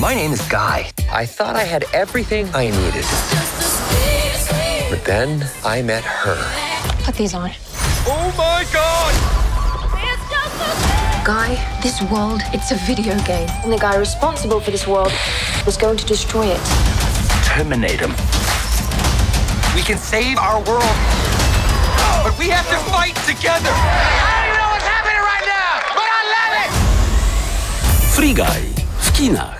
My name is Guy. I thought I had everything I needed. But then I met her. Put these on. Oh my god! Guy, this world, it's a video game. And the guy responsible for this world was going to destroy it. Terminate him. We can save our world. But we have to fight together. I don't even know what's happening right now, but I love it! Free Guy w.